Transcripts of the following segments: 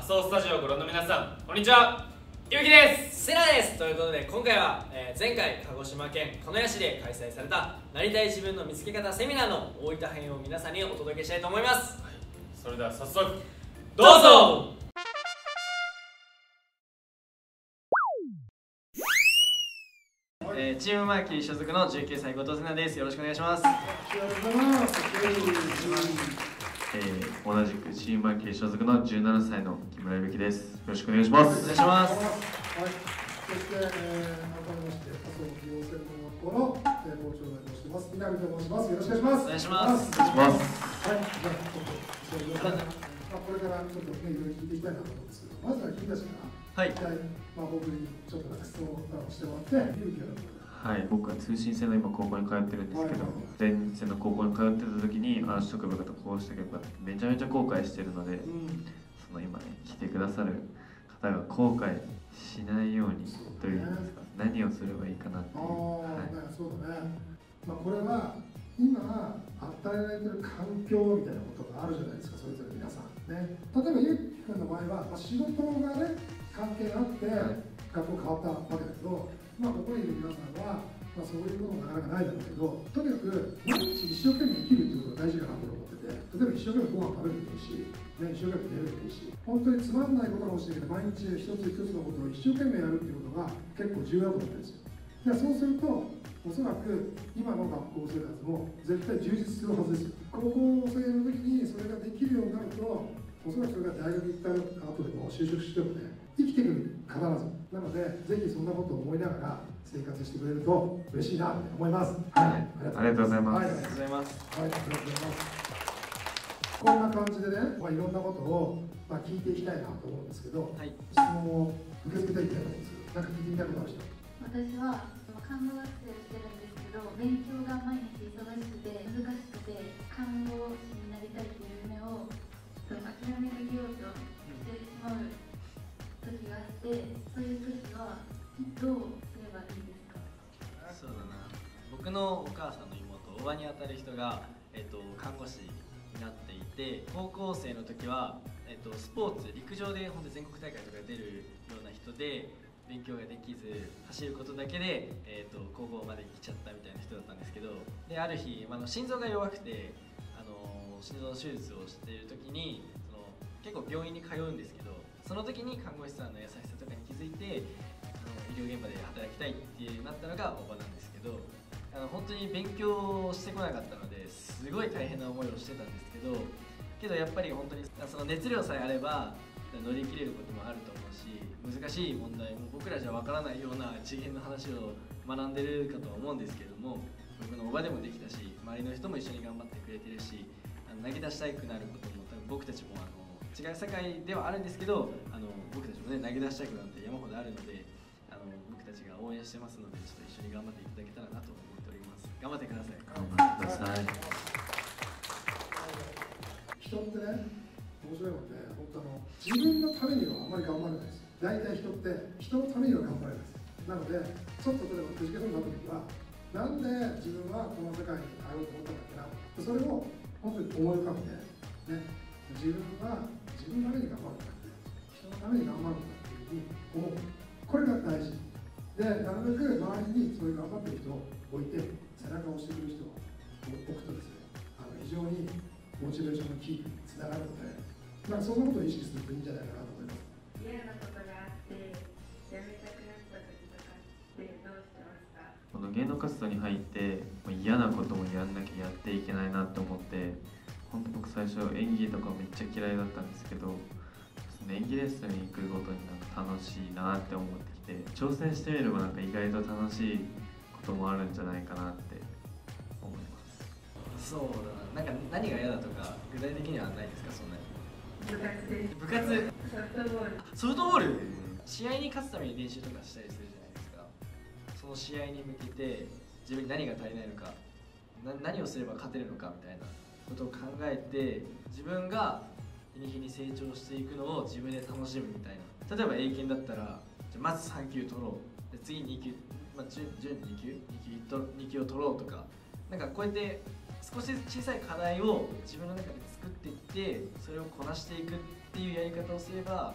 麻生スタジオをご覧の皆さんこんにちは。ゆうきです。セラです。ということで今回は、えー前回鹿児島県鹿屋市で開催されたなりたい自分の見つけ方セミナーの大分編を皆さんにお届けしたいと思います。それでは早速どうぞ。えーチームマーキー所属の19歳後藤瀬奈です。よろしくお願いしますえー、同じくチームマーケ所属の17歳の木村ゆきです。よろしくお願いします。お願いしますはい。そして、えー、改めまして、麻生美容専門学校の、えー、校長をしてます。南と申します。よろしくお願いします。お願いしますお願いします。はい。じゃあ、ちょっと、そういうまあ、これからちょっとね、いろいろ聞いていきたいなと思うんですけど、まずは君たちが、はい一体、まあ、僕にちょっと質問をしてもらって、勇気がはい、僕は通信制の今高校に通ってるんですけど、前日の高校に通ってた時にああしとけばよかったこうしとけばめちゃめちゃ後悔してるので、その今ね来てくださる方が後悔しないようにというすか何をすればいいかなっていう、ああ、はい、ね、そうだね。まあ、これは今与えられてる環境みたいなことがあるじゃないですか、それぞれ皆さん。ね、例えばゆうきくんの場合は、まあ、仕事がね、関係があって、学校変わったわけだけど、まあ、ここにいる皆さんは、まあ、そういうこともなかなかないだろうけど、とにかく毎日一生懸命生きるっていうことが大事かなと思ってて、例えば一生懸命ご飯食べるでもいいし、ね、一生懸命寝るでもいいし、本当につまんないことかもしれないけど、毎日一つ一つのことを一生懸命やるっていうことが結構重要だと思ってるんですよ。でそうすると、おそらく今の学校生活も絶対充実するはずですよ。高校生の時にそれができるようになると、おそらくそれが大学行った後でも就職してもね、生きてくる必ず。なので、ぜひそんなことを思いながら生活してくれると嬉しいなって思います。はい、ありがとうございます。はい、ありがとうございます。はい、ありがとうございます。こんな感じでね、まあ、いろんなことを、まあ、聞いていきたいなと思うんですけど、はい。質問を受け付けていきたいと思うんですけど、なんか聞いてみたいことある人？私は看護学生をしてるんですけど勉強が毎日忙しくて難しくて看護師高校生の時は、えっとスポーツ陸上で本当全国大会とか出るような人で勉強ができず走ることだけで、えっと高校まで来ちゃったみたいな人だったんですけどである日、まあの心臓が弱くてあの心臓の手術をしている時にその結構病院に通うんですけどその時に看護師さんの優しさとかに気づいてあの医療現場で働きたいってなったのがおばなんですけどあの本当に勉強してこなかったのですごい大変な思いをしてたんですけどけどやっぱり本当にその熱量さえあれば乗り切れることもあると思うし難しい問題も僕らじゃわからないような次元の話を学んでるかとは思うんですけども僕のおばでもできたし周りの人も一緒に頑張ってくれてるしあの投げ出したくなることも多分僕たちもあの違う世界ではあるんですけどあの僕たちもね投げ出したくなんて山ほどあるのであの僕たちが応援してますのでちょっと一緒に頑張っていただけたらなと思っております頑張ってください頑張ってください。人ってね、面白いのって、本当あの自分のためにはあんまり頑張れないです。大体人って人のためには頑張れないです。なので、ちょっと例えばくじけそうになった時は、なんで自分はこの世界に入ろうと思ったんだっけな。それを本当に思い浮かべて、ね、自分は自分のために頑張るんだって、人のために頑張るんだっていうふうに思う。これが大事。で、なるべく周りにそういう頑張ってる人を置いて、背中を押してくれる人を置くとですね、モチベーションのキーにつながるので、まあ、そんなことを意識するといいんじゃないかなと思います。嫌なことがあってやめたくなった時とかってどうしてますか？この芸能活動に入ってもう嫌なこともやんなきゃやっていけないなと思って本当僕最初演技とかめっちゃ嫌いだったんですけどその演技レッスンに行くごとになんか楽しいなって思ってきて挑戦してみればなんか意外と楽しいこともあるんじゃないかなってそうだななんか何が嫌だとか具体的にはないですかそんなに。部活で。す部活ソフトボールソフトボール試合に勝つために練習とかしたりするじゃないですか。その試合に向けて自分に何が足りないのかな何をすれば勝てるのかみたいなことを考えて自分が日に日に成長していくのを自分で楽しむみたいな。例えば英検だったらじゃあまず3級取ろうで次2級、まあ、準準2級2級と2級を取ろうとか。なんかこうやって少しずつ小さい課題を自分の中で作っていってそれをこなしていくっていうやり方をすれば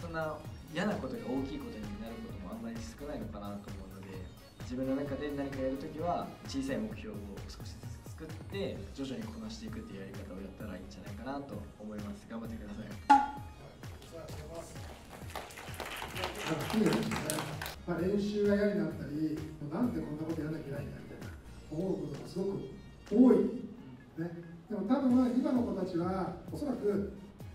そんな嫌なことが大きいことになることもあんまり少ないのかなと思うので自分の中で何かやるときは小さい目標を少しずつ作って徐々にこなしていくっていうやり方をやったらいいんじゃないかなと思います。頑張ってください、まあ、練習が嫌になったりなんでこんなことやらなきゃいけないんだみたいな思うことがすごく多い、ね、でも多分今の子たちはおそらく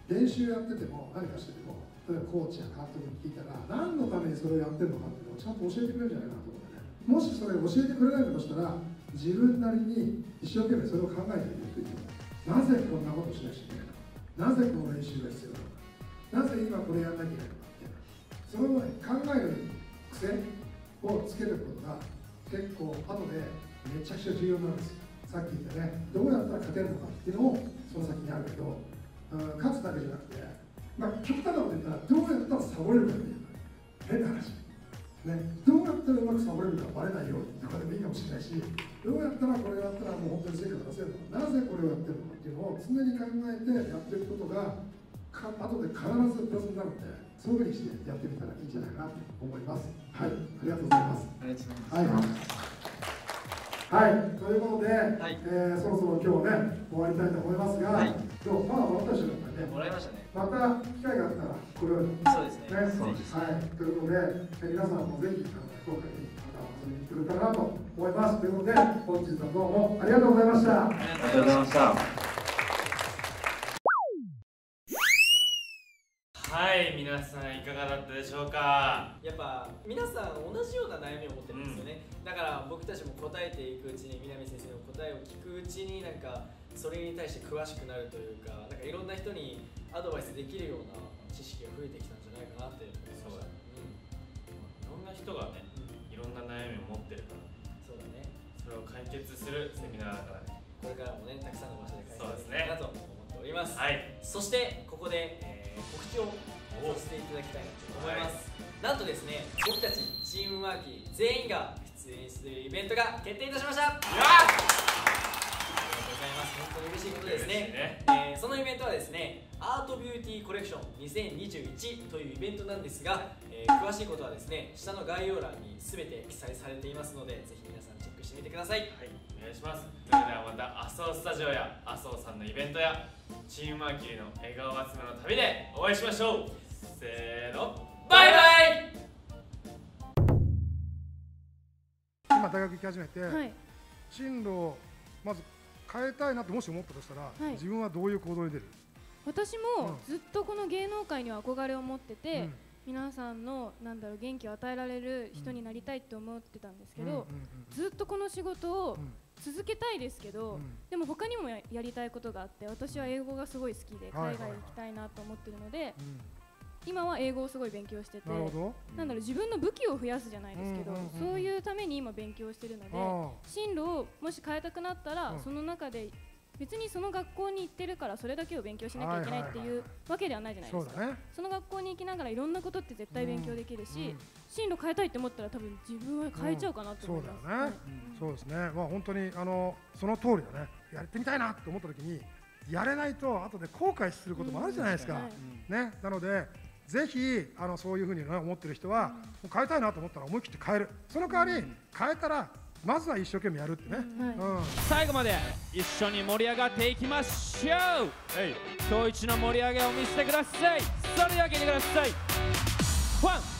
練習やってても何かしてても例えばコーチや監督に聞いたら何のためにそれをやってるのかっていうのをちゃんと教えてくれるんじゃないかなと思うんだよね。もしそれを教えてくれないとしたら自分なりに一生懸命それを考えていくという。なぜこんなことしなきゃいけないのか。なぜこの練習が必要なのか。なぜ今これやんなきゃいけないのかっていう。それを、ね、考える癖をつけることが結構後でめちゃくちゃ重要なんですよ。さっき言ったねどうやったら勝てるのかっていうのもその先にあるけど、うん、勝つだけじゃなくて、まあ、極端なこと言ったらどうやったらサボれるかっていう変な話。ね、どうやったらうまくサボれるかバレないようにとかでもいいかもしれないしどうやったらこれをやったらもう本当に成果が出せるのかなぜこれをやってるのかっていうのを常に考えてやっていくことがか後で必ずプラスになるのでそういうふうにしてやってみたらいいんじゃないかなと思います。はい。ありがとうございます。ありがとうございます。はい、はい、ということで、はい。えーそろそろ今日ね終わりたいと思いますが、はい。今日まだもらったでしょうかね。もらいましたね。また機会があったらこれを。ねそうですね。そうですはい、ということで、え皆さんもぜひ、あの福岡にまた遊びに来てくれたらなと思います。ということで、本日はどうもありがとうございました。ありありがとうございました。はい皆さんいかがだったでしょうか？やっぱ皆さん同じような悩みを持ってるんですよね、だから僕たちも答えていくうちに南先生の答えを聞くうちになんかそれに対して詳しくなるというかなんかいろんな人にアドバイスできるような知識が増えてきたんじゃないかなって思いました。そうだいろんな人がねいろんな悩みを持ってるからうんそうだね。それを解決するセミナーだからね。これからもね。たくさんの場所で開そうできたらなと思っております。はい。そしてここで、えー告知をさせていただきたいなと思います、なんとですね僕たちチームワーキー全員が出演するイベントが決定いたしました。ありがとうございます。本当に嬉しいことですね。ね。えーそのイベントはですねアートビューティーコレクション2021というイベントなんですが、えー詳しいことはですね下の概要欄に全て記載されていますのでぜひ皆さんチェックしてみてください。はい、お願いします。それではまた麻生スタジオや麻生さんのイベントやチームマーキュリーの笑顔集めの旅でお会いしましょう。せーの、バイバイ。今大学行き始めて、はい、進路をまず変えたいなともし思ったとしたら、はい。自分はどういう行動に出る？私もずっとこの芸能界には憧れを持ってて、うん。皆さんのなんだろう元気を与えられる人になりたいって思ってたんですけど、ずっとこの仕事をうん。続けたいですけど、うん。でも他にもややりたいことがあって私は英語がすごい好きで海外行きたいなと思ってるので、うん今は英語をすごい勉強しててなるほど。なんだろう自分の武器を増やすじゃないですけど、うんうんうんうんそういうために今勉強してるのであ進路をもし変えたくなったら、うんその中で別にその学校に行ってるからそれだけを勉強しなきゃいけないってはいうわけではないじゃあ、ないですか。ね。その学校に行きながらいろんなことって絶対勉強できるし、うん進路変えたいって思ったら多分自分は変えちゃうかなと思います。そうだよねそうですね。まあ本当にあのその通りだね。やってみたいなって思った時にやれないと後で後悔することもあるじゃないですか。はいね。なので。ぜひあのそういうふうに、ね、思ってる人は、もう変えたいなと思ったら思い切って変える。その代わり、変えたらまずは一生懸命やるってね、はい。うん。最後まで一緒に盛り上がっていきましょう。今日一の盛り上げを見せてください。それでは聞いてください。ワン